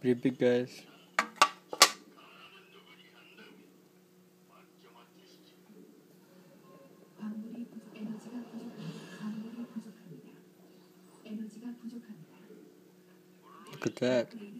Pretty big guys. Look at that.